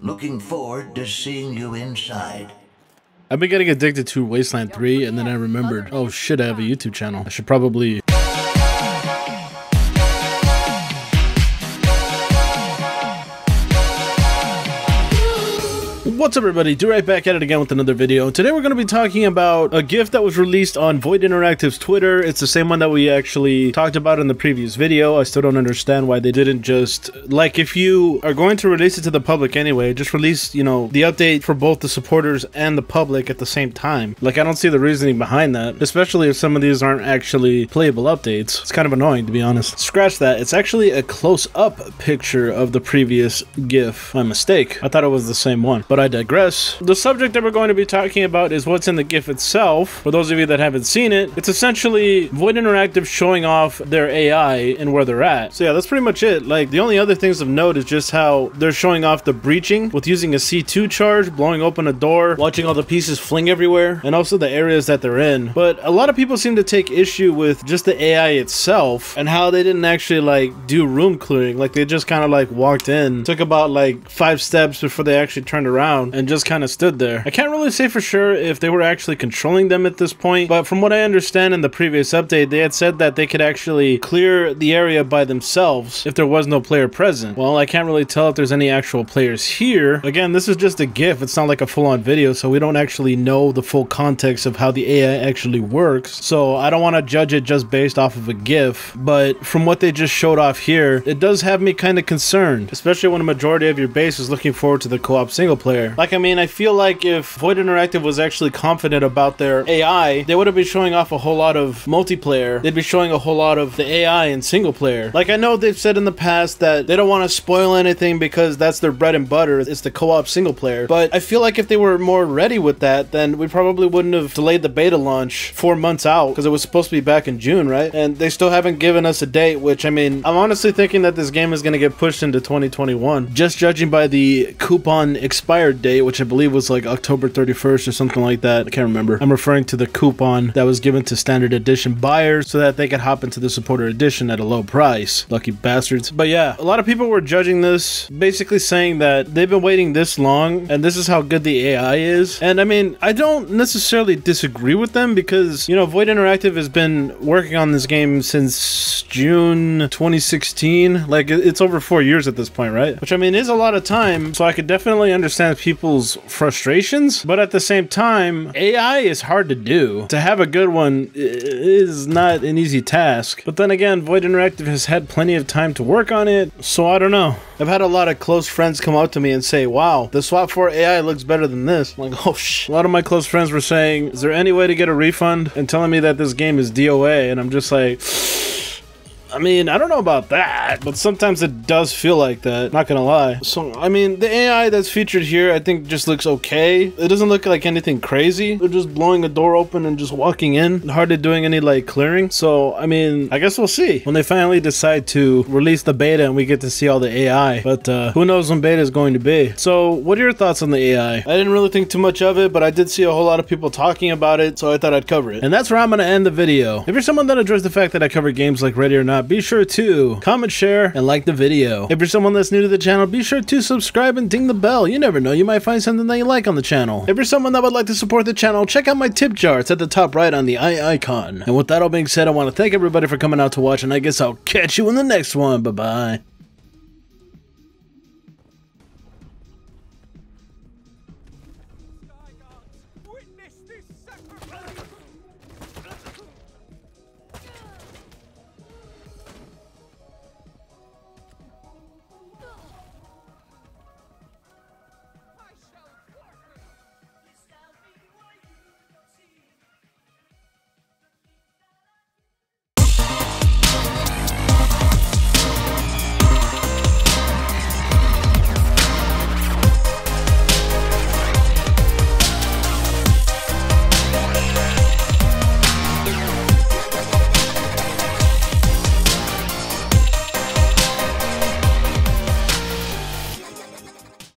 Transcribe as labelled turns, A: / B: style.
A: Looking forward to seeing you inside.
B: I've been getting addicted to Wasteland 3, and then I remembered, oh shit, I have a YouTube channel. I should probably What's up everybody, DueRag back at it again with another video. Today we're going to be talking about a GIF that was released on Void Interactive's Twitter. It's the same one that we actually talked about in the previous video. I still don't understand why they didn't just, like if you are going to release it to the public anyway, just release, you know, the update for both the supporters and the public at the same time. Like I don't see the reasoning behind that, especially if some of these aren't actually playable updates. It's kind of annoying to be honest. Scratch that, it's actually a close-up picture of the previous GIF. My mistake. I thought it was the same one, but I I digress. The subject that we're going to be talking about is what's in the GIF itself. For those of you that haven't seen it, it's essentially Void Interactive showing off their AI and where they're at. So yeah, that's pretty much it. Like, the only other things of note is just how they're showing off the breaching with using a C2 charge, blowing open a door, watching all the pieces fling everywhere, and also the areas that they're in. But a lot of people seem to take issue with just the AI itself and how they didn't actually, like, do room clearing. Like, they just kind of, like, walked in, took about, like, five steps before they actually turned around and just kind of stood there. I can't really say for sure if they were actually controlling them at this point, but from what I understand in the previous update, they had said that they could actually clear the area by themselves if there was no player present. Well, I can't really tell if there's any actual players here. Again, this is just a GIF. It's not like a full-on video, so we don't actually know the full context of how the AI actually works. So I don't want to judge it just based off of a GIF, but from what they just showed off here, it does have me kind of concerned, especially when a majority of your base is looking forward to the co-op single player. Like, I mean, I feel like if Void Interactive was actually confident about their AI, they would have been showing off a whole lot of multiplayer. They'd be showing a whole lot of the AI in single player. Like, I know they've said in the past that they don't want to spoil anything because that's their bread and butter. It's the co-op single player. But I feel like if they were more ready with that, then we probably wouldn't have delayed the beta launch four months out because it was supposed to be back in June, right? And they still haven't given us a date, which I mean, I'm honestly thinking that this game is going to get pushed into 2021. Just judging by the coupon expired date, which I believe was like October 31st or something like that. I can't remember. I'm referring to the coupon that was given to standard edition buyers so that they could hop into the supporter edition at a low price. Lucky bastards. But yeah, a lot of people were judging this, basically saying that they've been waiting this long and this is how good the AI is. And I mean, I don't necessarily disagree with them because, you know, Void Interactive has been working on this game since June 2016. Like, it's over four years at this point, right? Which I mean is a lot of time. So I could definitely understand people's frustrations, but at the same time, AI is hard to do. To have a good one is not an easy task. But then again, Void Interactive has had plenty of time to work on it, so I don't know. I've had a lot of close friends come out to me and say, wow, the SWAT 4 AI looks better than this. I'm like, oh sh. A lot of my close friends were saying, is there any way to get a refund? And telling me that this game is DOA, and I'm just like, I mean, I don't know about that, but sometimes it does feel like that, not gonna lie. So, I mean, the AI that's featured here, I think just looks okay. It doesn't look like anything crazy. They're just blowing a door open and just walking in, hardly doing any, like, clearing. So, I mean, I guess we'll see when they finally decide to release the beta and we get to see all the AI. But, uh, who knows when beta is going to be. So, what are your thoughts on the AI? I didn't really think too much of it, but I did see a whole lot of people talking about it, so I thought I'd cover it. And that's where I'm gonna end the video. If you're someone that enjoys the fact that I cover games like Ready or Not, be sure to comment, share, and like the video. If you're someone that's new to the channel, be sure to subscribe and ding the bell. You never know, you might find something that you like on the channel. If you're someone that would like to support the channel, check out my tip jar. It's at the top right on the eye icon. And with that all being said, I want to thank everybody for coming out to watch, and I guess I'll catch you in the next one. Bye-bye.